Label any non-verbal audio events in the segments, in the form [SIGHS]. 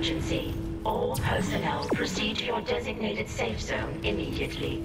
Emergency. All personnel proceed to your designated safe zone immediately.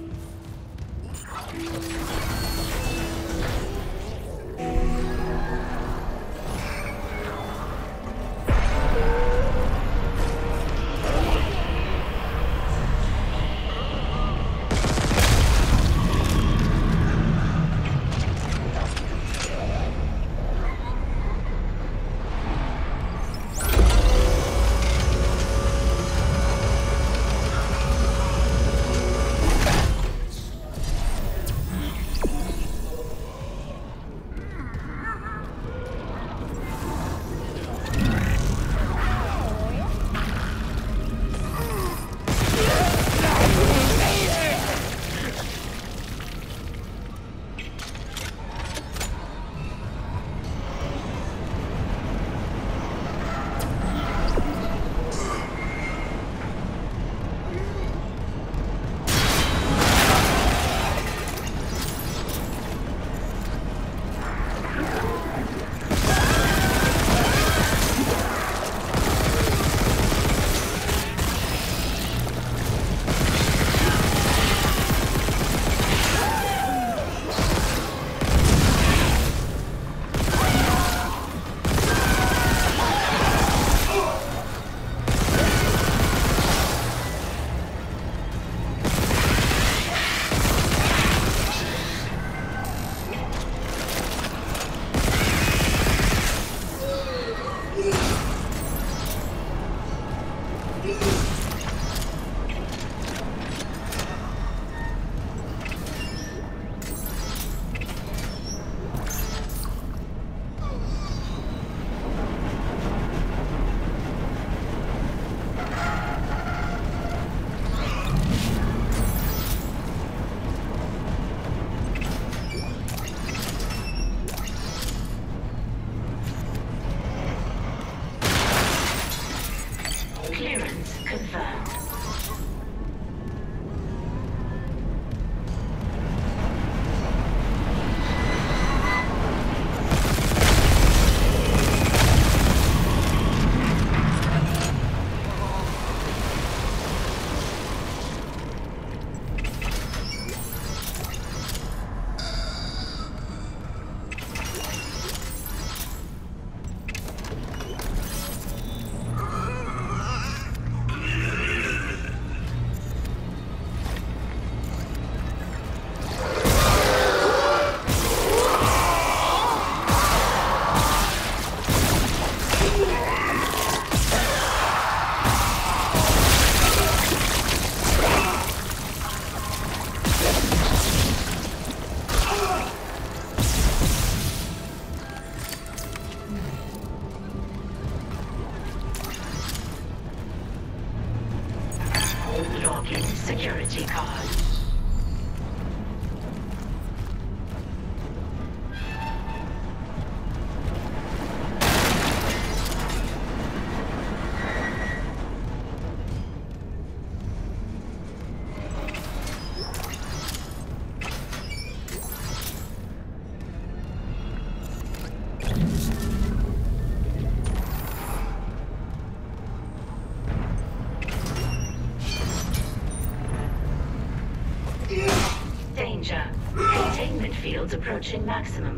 Maximum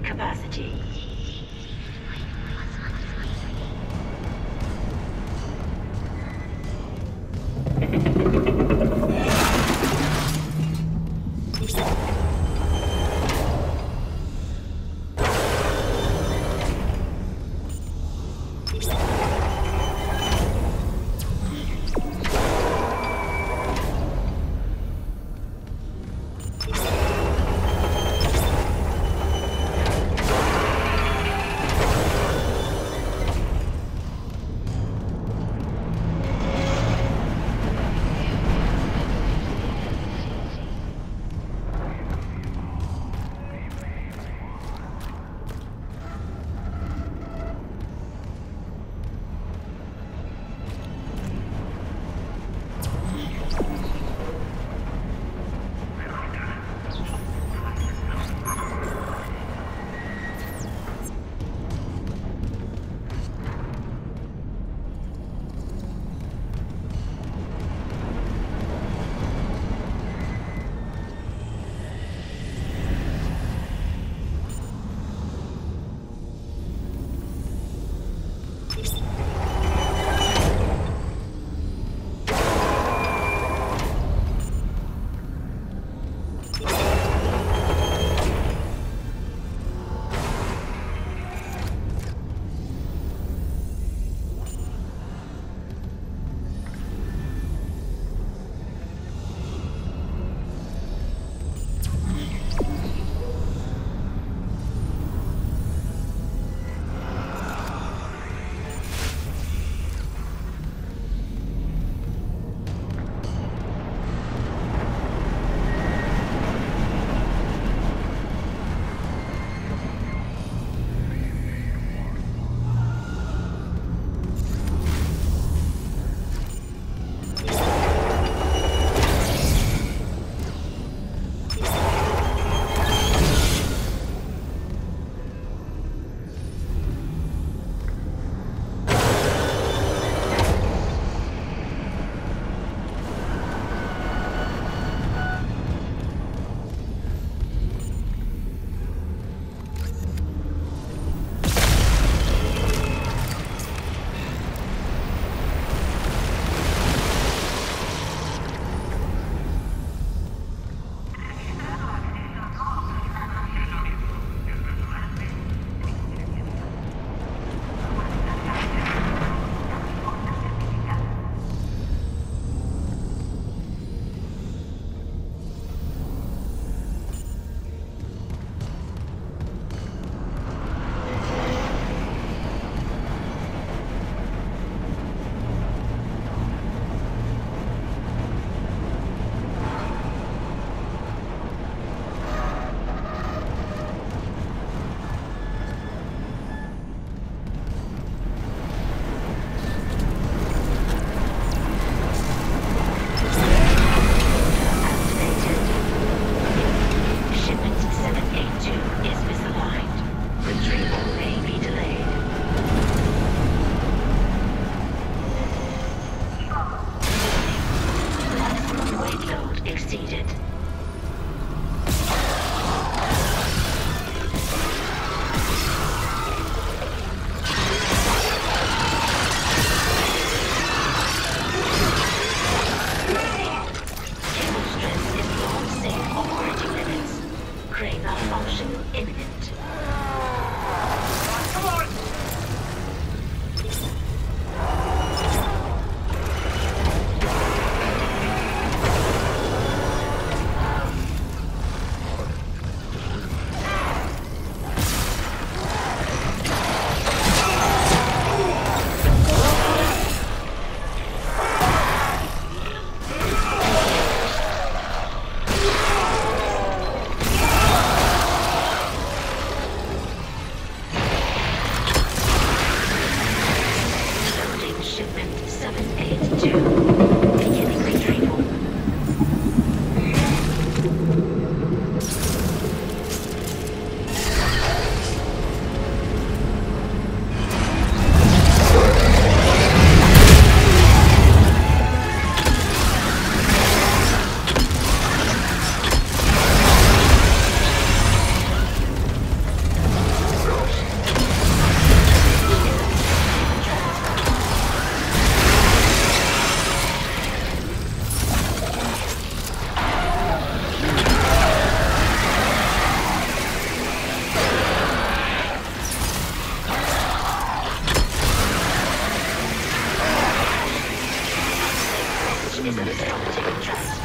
Yes.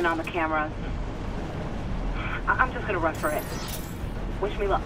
Movement on the cameras. I- I'm just gonna run for it. Wish me luck.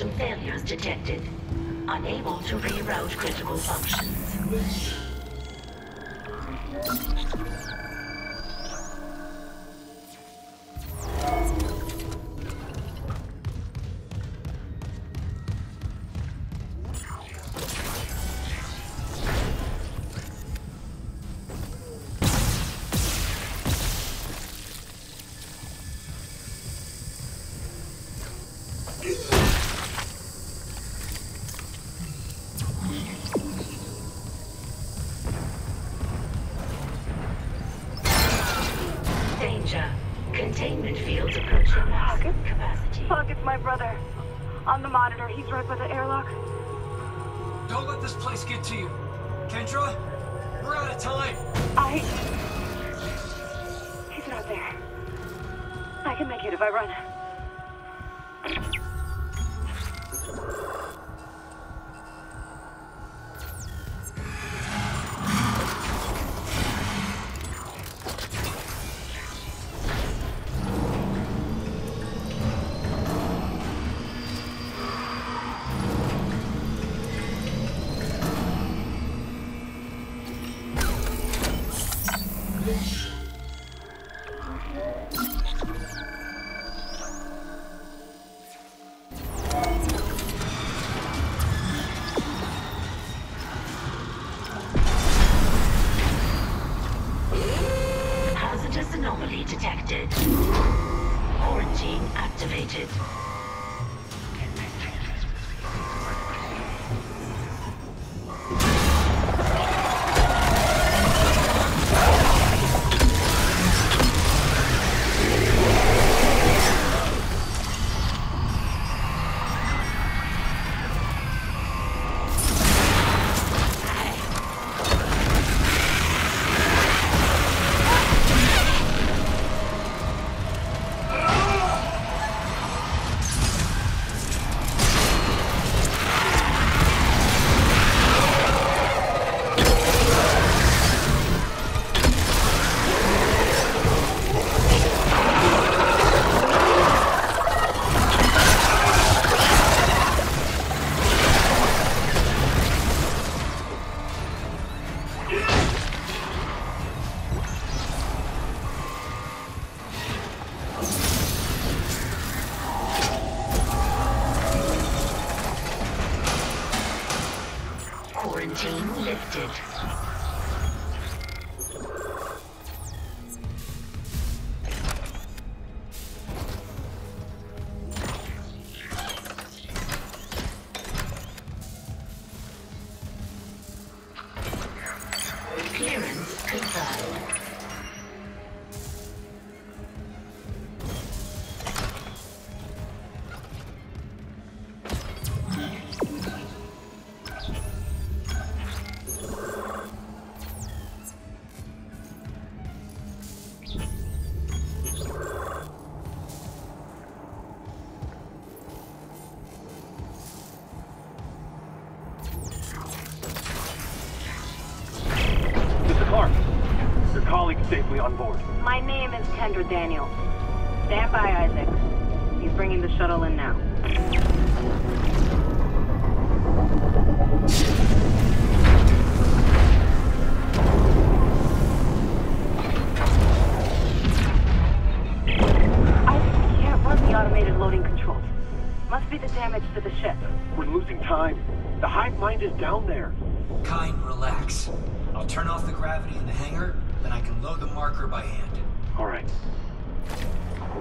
System failures detected. Unable to reroute critical functions. Danger. On the monitor, he's right by the airlock. Don't let this place get to you. Kendra, we're out of time. I... He's not there. I can make it if I run. it. 100, Daniel.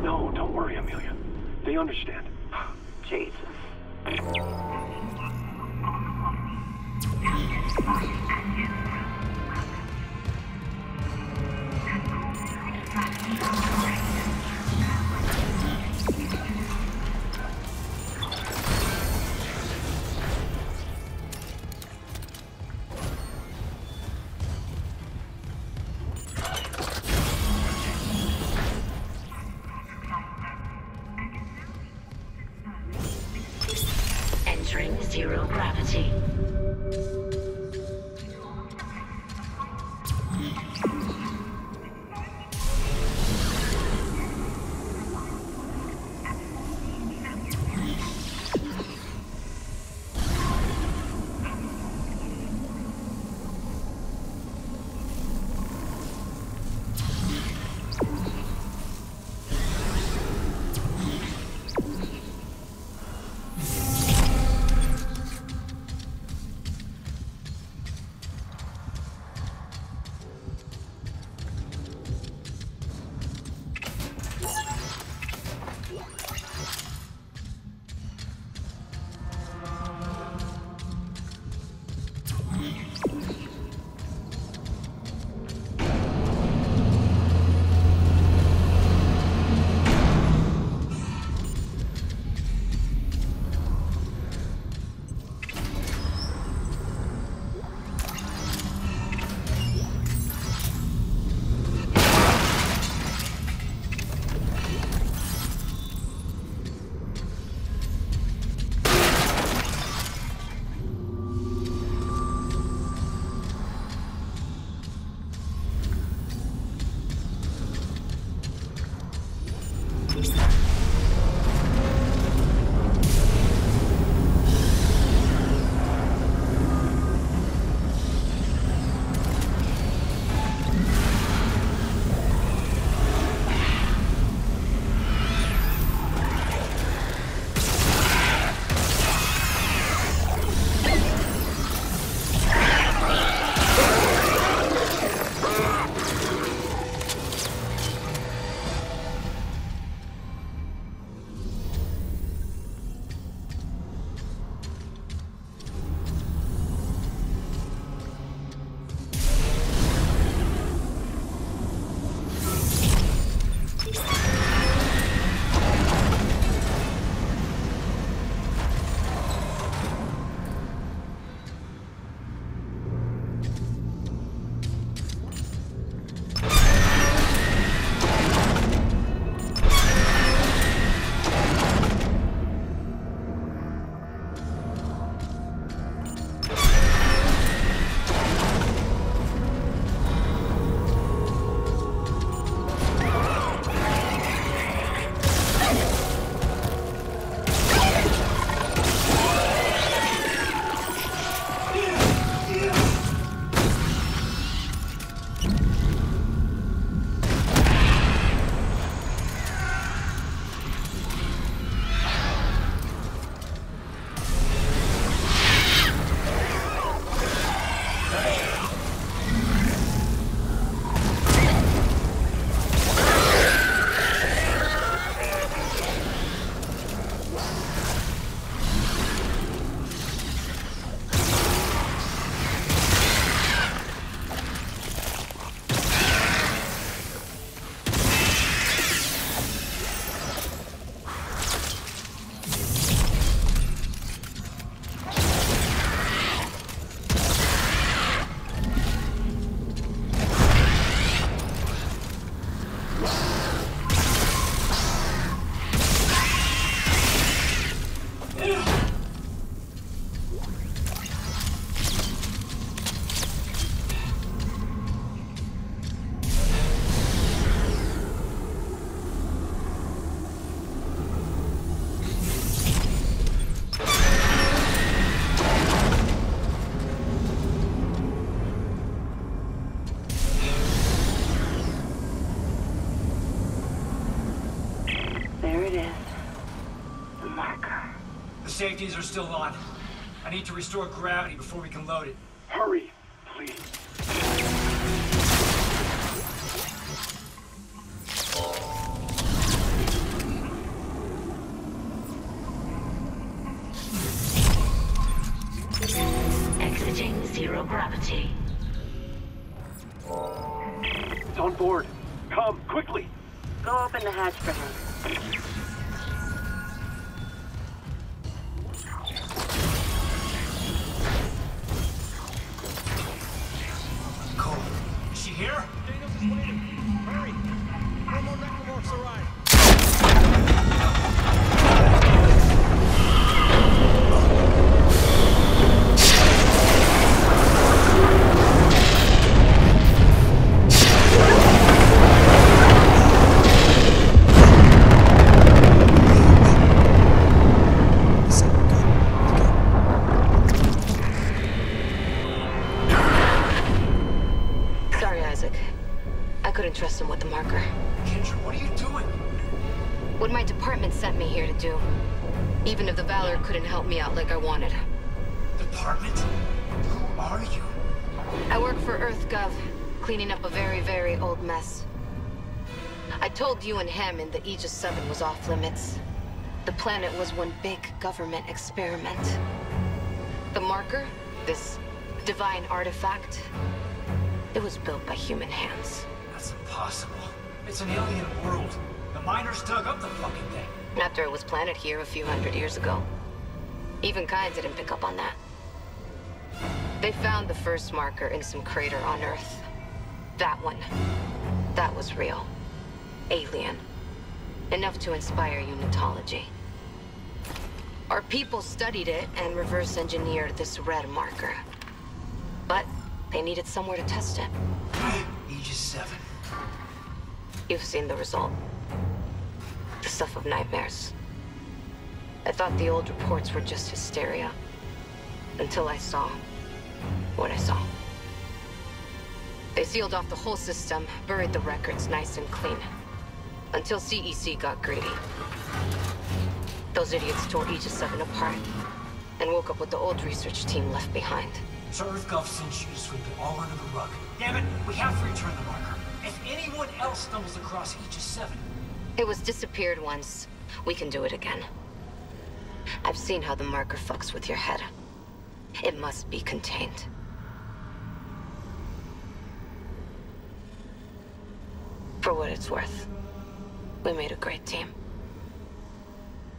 No, don't worry, Amelia. They understand. [SIGHS] Jesus. Safeties are still on. I need to restore gravity before we can load it. Very, old mess. I told you and Hammond that Aegis 7 was off limits. The planet was one big government experiment. The marker, this divine artifact, it was built by human hands. That's impossible. It's an alien world. The miners dug up the fucking thing. After it was planted here a few hundred years ago. Even Kyne didn't pick up on that. They found the first marker in some crater on Earth. That one. That was real. Alien. Enough to inspire unitology. Our people studied it and reverse engineered this red marker. But they needed somewhere to test it. Aegis 7. You've seen the result. The stuff of nightmares. I thought the old reports were just hysteria. Until I saw what I saw. They sealed off the whole system, buried the records nice and clean. Until CEC got greedy. Those idiots tore Aegis 7 apart and woke up with the old research team left behind. So EarthGov sent you to sweep it all under the rug. Damn it, we have to return the marker. If anyone else stumbles across Aegis 7, It was disappeared once. We can do it again. I've seen how the marker fucks with your head. It must be contained. For what it's worth, we made a great team.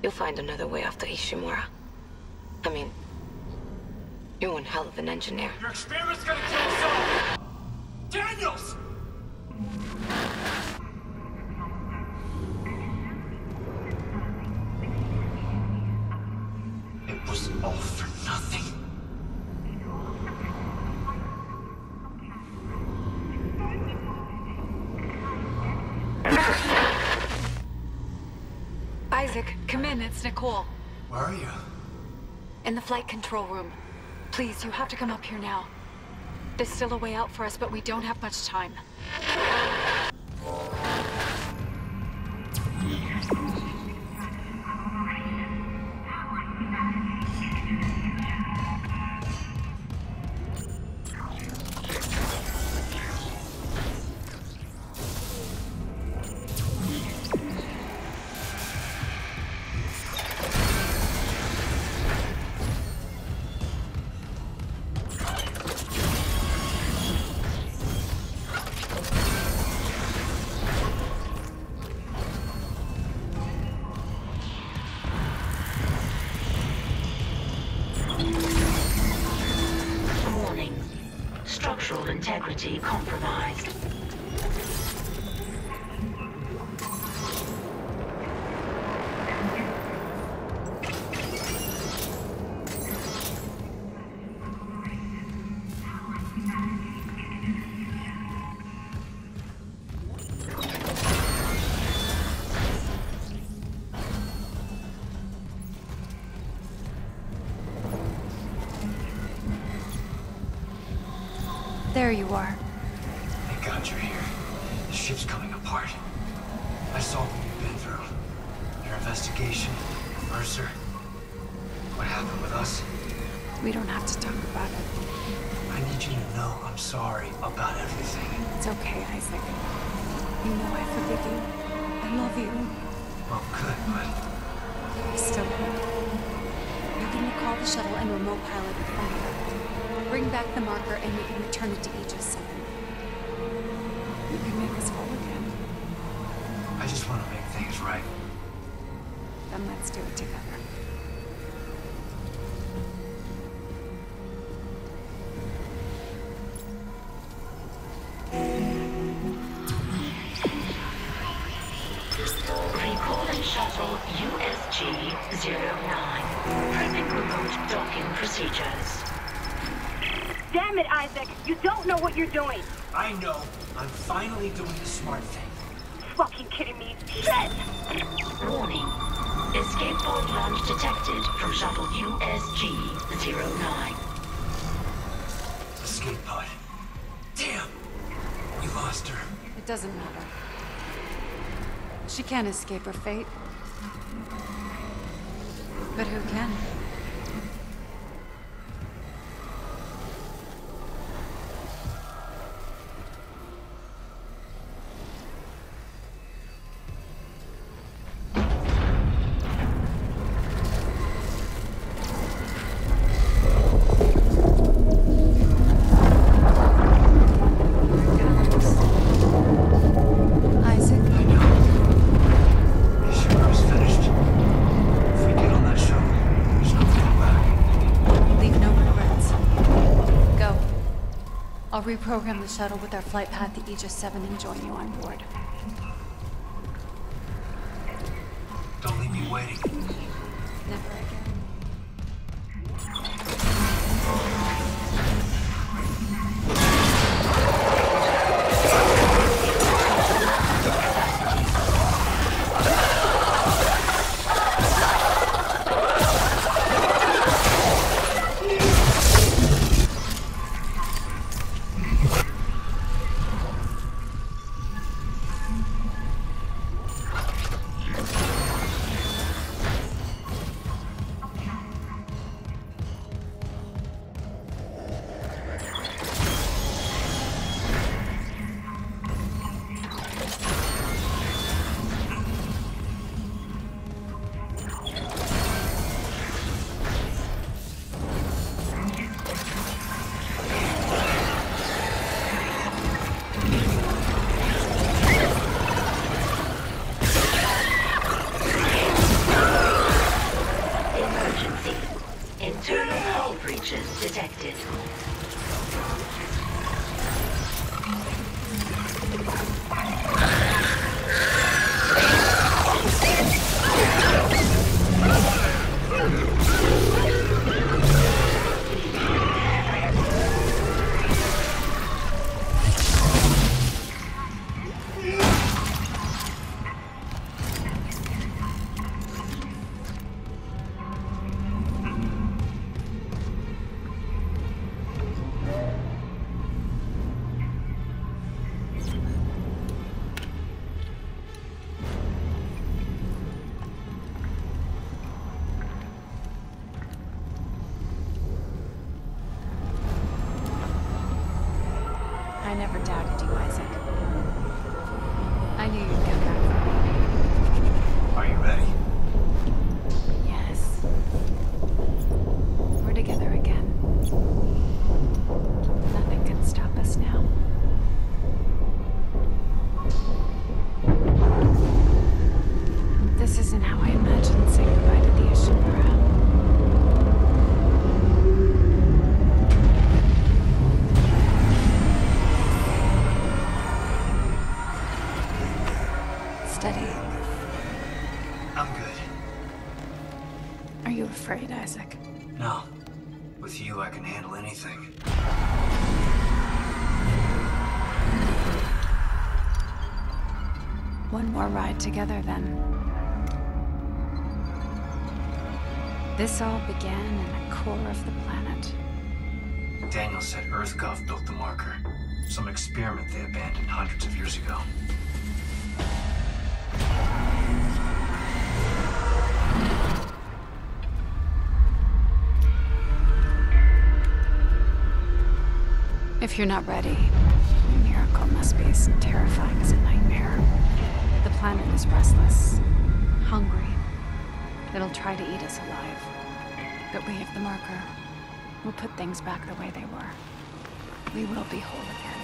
You'll find another way off the Ishimura. I mean, you're one hell of an engineer. your experiment's gonna kill us all! Daniels! In the flight control room. Please, you have to come up here now. There's still a way out for us, but we don't have much time. 这一空 There you are. Thank God you're here. The ship's coming apart. I saw what you've been through. Your investigation. Mercer, what happened with us? We don't have to talk about it. I need you to know I'm sorry about everything. It's okay, Isaac. You know I forgive you. I love you. Well, good, but I still. You can recall the shuttle and remote pilot it from here. Bring back the marker and we can return it to Aegis 7. You can make us whole again. I just want to make things right. Then let's do it together. It, Isaac! You don't know what you're doing! I know. I'm finally doing the smart thing. Fucking kidding me? Shit! Warning. Escape pod launch detected from shuttle USG-09. Escape pod. Damn! We lost her. It doesn't matter. She can't escape her fate. But who can? Reprogram the shuttle with our flight path to Aegis 7 and join you on board. I never doubted you, Isaac. I knew you'd come back for me. Are you ready? together then. This all began in the core of the planet. Daniel said EarthGov built the marker. Some experiment they abandoned hundreds of years ago. If you're not ready, a miracle must be as terrifying as a might. Planet is restless, hungry. It'll try to eat us alive. But we have the marker. We'll put things back the way they were. We will be whole again.